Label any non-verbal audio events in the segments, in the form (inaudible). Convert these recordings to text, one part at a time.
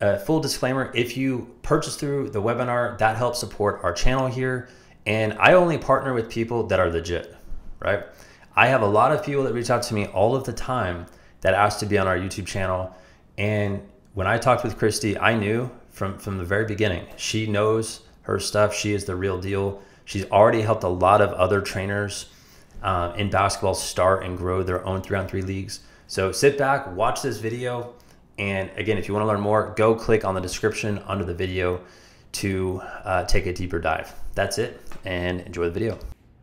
uh, full disclaimer if you purchase through the webinar, that helps support our channel here. And I only partner with people that are legit, right? I have a lot of people that reach out to me all of the time that ask to be on our YouTube channel. And when I talked with Christy, I knew from, from the very beginning, she knows her stuff. She is the real deal. She's already helped a lot of other trainers uh, in basketball start and grow their own three on three leagues. So sit back, watch this video. And again, if you want to learn more, go click on the description under the video to uh, take a deeper dive. That's it, and enjoy the video.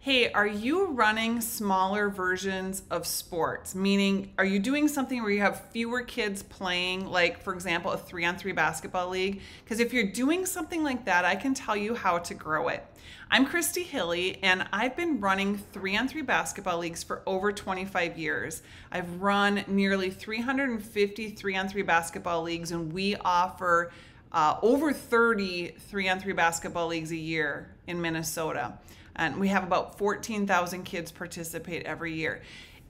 Hey, are you running smaller versions of sports? Meaning, are you doing something where you have fewer kids playing, like, for example, a three on three basketball league? Because if you're doing something like that, I can tell you how to grow it. I'm Christy Hilley, and I've been running three on three basketball leagues for over 25 years. I've run nearly 350 three on three basketball leagues, and we offer uh, over 30 three on three basketball leagues a year in Minnesota and we have about 14,000 kids participate every year.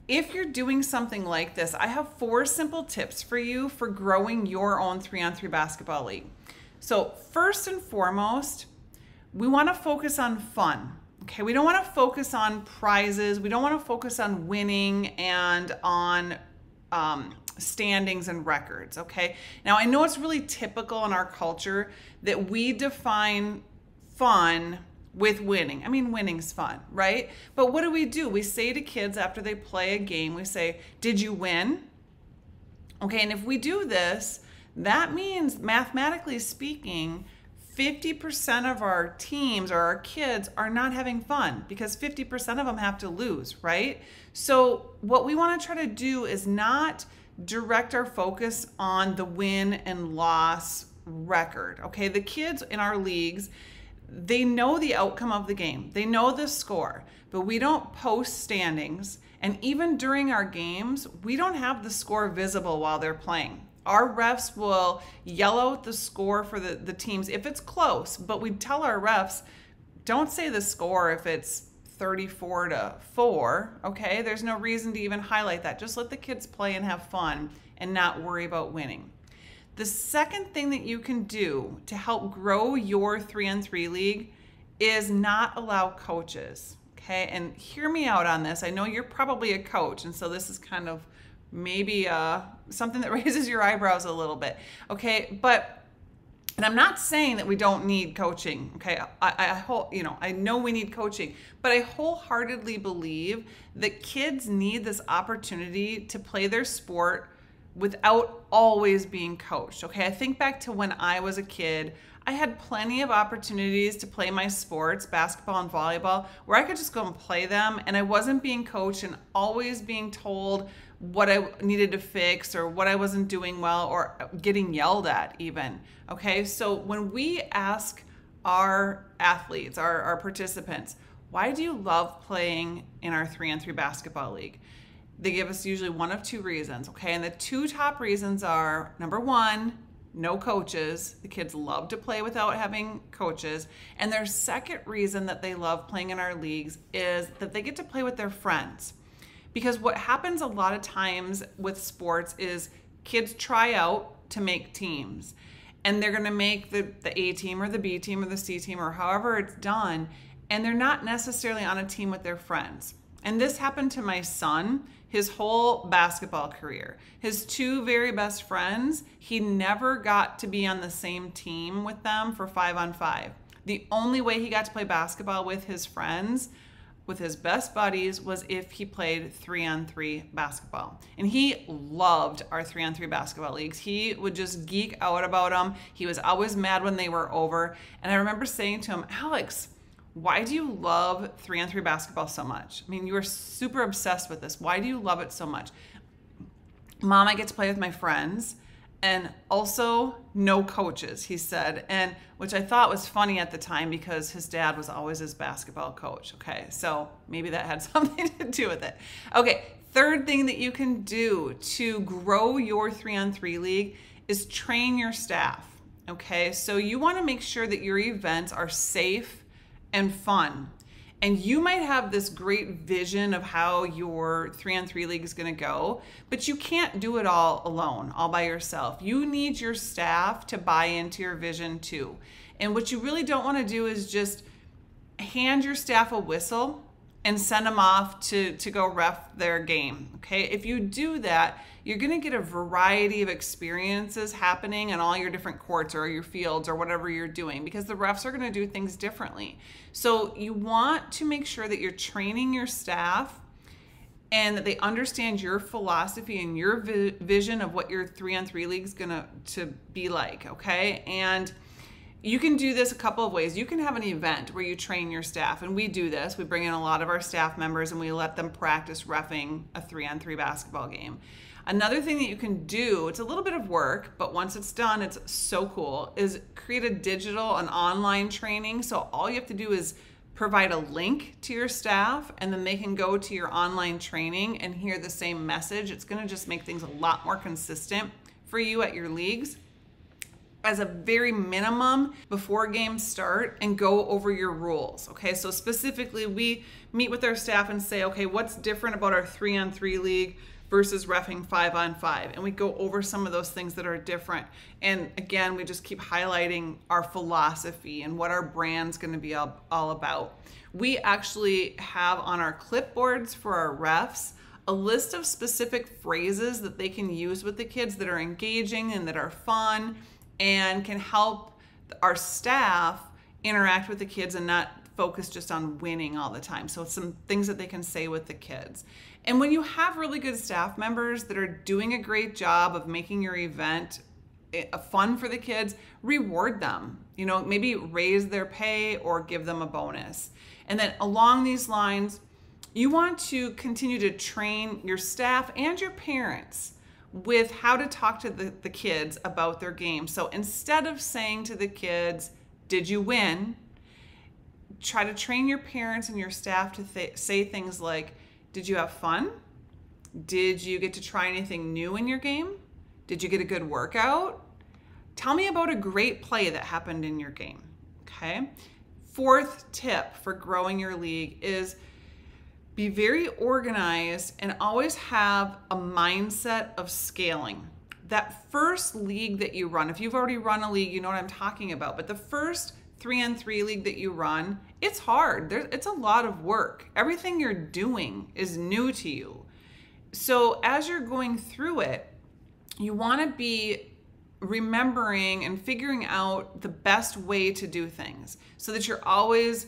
If you're doing something like this, I have four simple tips for you for growing your own three on three basketball league. So, first and foremost, we want to focus on fun. Okay, we don't want to focus on prizes. We don't want to focus on winning and on um, standings and records. Okay, now I know it's really typical in our culture that we define fun with winning. I mean, winning's fun, right? But what do we do? We say to kids after they play a game, we say, Did you win? Okay, and if we do this, that means mathematically speaking, 50% of our teams or our kids are not having fun because 50% of them have to lose, right? So, what we want to try to do is not direct our focus on the win and loss record. Okay, the kids in our leagues, they know the outcome of the game, they know the score, but we don't post standings. And even during our games, we don't have the score visible while they're playing. Our refs will yell out the score for the, the teams if it's close, but we tell our refs, don't say the score if it's 34 to 4, okay? There's no reason to even highlight that. Just let the kids play and have fun and not worry about winning. The second thing that you can do to help grow your three on three league is not allow coaches. Okay, and hear me out on this. I know you're probably a coach, and so this is kind of maybe uh, something that (laughs) raises your eyebrows a little bit. Okay, but and I'm not saying that we don't need coaching. Okay, I, I whole, you know I know we need coaching, but I wholeheartedly believe that kids need this opportunity to play their sport without always being coached. Okay, I think back to when I was a kid. I had plenty of opportunities to play my sports, basketball and volleyball, where I could just go and play them and I wasn't being coached and always being told what I needed to fix or what I wasn't doing well or getting yelled at, even. Okay, so when we ask our athletes, our, our participants, why do you love playing in our three on three basketball league? They give us usually one of two reasons, okay? And the two top reasons are number one, no coaches. The kids love to play without having coaches. And their second reason that they love playing in our leagues is that they get to play with their friends. Because what happens a lot of times with sports is kids try out to make teams. And they're going to make the, the A team or the B team or the C team or however it's done. And they're not necessarily on a team with their friends. And this happened to my son his whole basketball career. His two very best friends, he never got to be on the same team with them for five on five. The only way he got to play basketball with his friends, with his best buddies, was if he played three on three basketball. And he loved our three on three basketball leagues. He would just geek out about them. He was always mad when they were over. And I remember saying to him, Alex, why do you love three on three basketball so much? I mean, you are super obsessed with this. Why do you love it so much? Mom, I get to play with my friends and also no coaches, he said. And which I thought was funny at the time because his dad was always his basketball coach. Okay, so maybe that had (laughs) something to do with it. Okay, third thing that you can do to grow your three on three league is train your staff. Okay, so you want to make sure that your events are safe and fun. And you might have this great vision of how your three on three league is going to go, but you can't do it all alone, all by yourself. You need your staff to buy into your vision too. And what you really don't want to do is just hand your staff a whistle and send them off to, to go ref their game. Okay, if you do that, you're going to get a variety of experiences happening in all your different courts or your fields or whatever you're doing because the refs are going to do things differently. So you want to make sure that you're training your staff and that they understand your philosophy and your vi- vision of what your three on three league is going to to be like. Okay, and you can do this a couple of ways. You can have an event where you train your staff, and we do this. We bring in a lot of our staff members and we let them practice refing a three on three basketball game. Another thing that you can do, it's a little bit of work, but once it's done, it's so cool, is create a digital and online training. So all you have to do is provide a link to your staff, and then they can go to your online training and hear the same message. It's going to just make things a lot more consistent for you at your leagues as a very minimum before games start and go over your rules. Okay, so specifically, we meet with our staff and say, okay, what's different about our three on three league versus refing five on five? And we go over some of those things that are different. And again, we just keep highlighting our philosophy and what our brand's gonna be all, all about. We actually have on our clipboards for our refs a list of specific phrases that they can use with the kids that are engaging and that are fun and can help our staff interact with the kids and not focus just on winning all the time. So some things that they can say with the kids. And when you have really good staff members that are doing a great job of making your event eh, fun for the kids, reward them. You know, maybe raise their pay or give them a bonus. And then along these lines, you want to continue to train your staff and your parents with how to talk to the, the kids about their game. So instead of saying to the kids, Did you win? try to train your parents and your staff to th- say things like, Did you have fun? Did you get to try anything new in your game? Did you get a good workout? Tell me about a great play that happened in your game. Okay. Fourth tip for growing your league is be very organized and always have a mindset of scaling. That first league that you run, if you've already run a league, you know what I'm talking about. But the first three on three league that you run, it's hard. There, it's a lot of work. Everything you're doing is new to you. So as you're going through it, you want to be remembering and figuring out the best way to do things so that you're always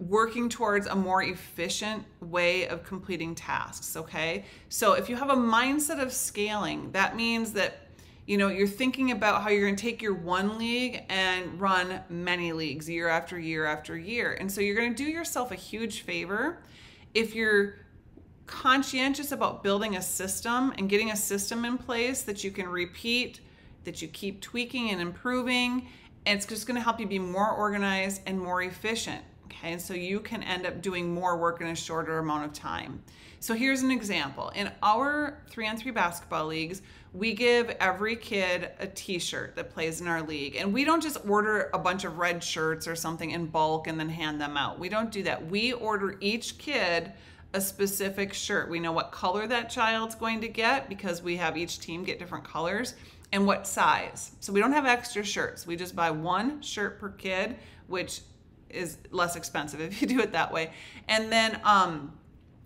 working towards a more efficient way of completing tasks okay? So if you have a mindset of scaling that means that you know you're thinking about how you're going to take your one league and run many leagues year after year after year. And so you're going to do yourself a huge favor if you're conscientious about building a system and getting a system in place that you can repeat that you keep tweaking and improving and it's just going to help you be more organized and more efficient Okay, so you can end up doing more work in a shorter amount of time. So here's an example. In our three on three basketball leagues, we give every kid a t-shirt that plays in our league. And we don't just order a bunch of red shirts or something in bulk and then hand them out. We don't do that. We order each kid a specific shirt. We know what color that child's going to get because we have each team get different colors and what size. So we don't have extra shirts. We just buy one shirt per kid, which is less expensive if you do it that way. And then um,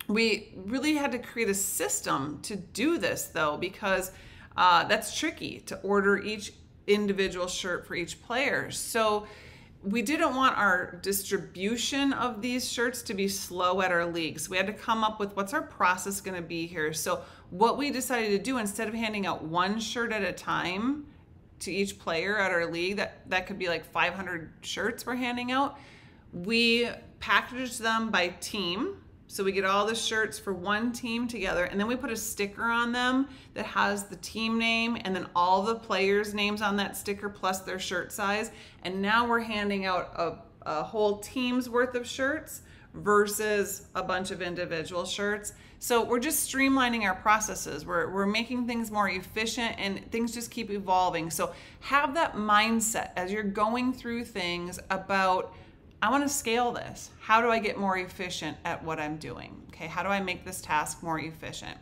we really had to create a system to do this though, because uh, that's tricky to order each individual shirt for each player. So we didn't want our distribution of these shirts to be slow at our leagues. We had to come up with what's our process going to be here. So what we decided to do instead of handing out one shirt at a time to each player at our league, that that could be like 500 shirts we're handing out we package them by team. So we get all the shirts for one team together, and then we put a sticker on them that has the team name and then all the players' names on that sticker plus their shirt size. And now we're handing out a, a whole team's worth of shirts versus a bunch of individual shirts. So we're just streamlining our processes. We're, we're making things more efficient and things just keep evolving. So have that mindset as you're going through things about I want to scale this. How do I get more efficient at what I'm doing? Okay, how do I make this task more efficient?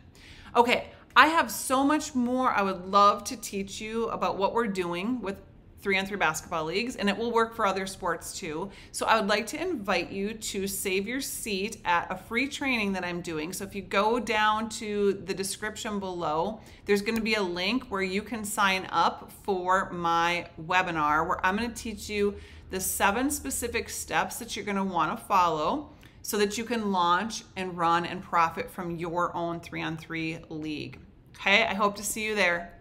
Okay, I have so much more I would love to teach you about what we're doing with three on three basketball leagues, and it will work for other sports too. So I would like to invite you to save your seat at a free training that I'm doing. So if you go down to the description below, there's going to be a link where you can sign up for my webinar where I'm going to teach you the seven specific steps that you're going to want to follow so that you can launch and run and profit from your own three on three league. Okay, I hope to see you there.